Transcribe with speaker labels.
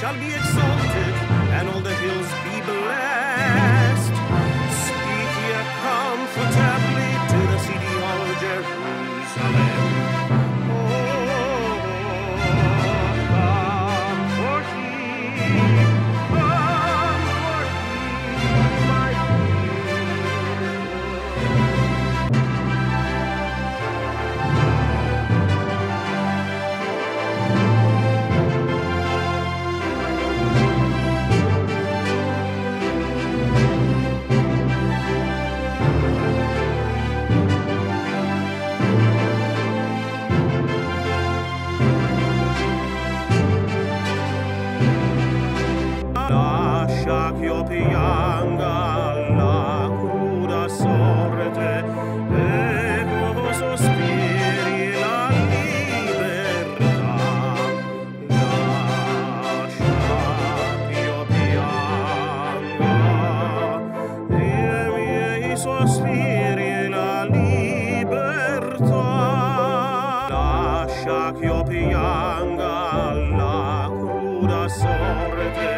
Speaker 1: shall be exalted. la cruda sorte e la libertà lascia kiopianga e miei sospiri la libertà lascia la cruda sorte.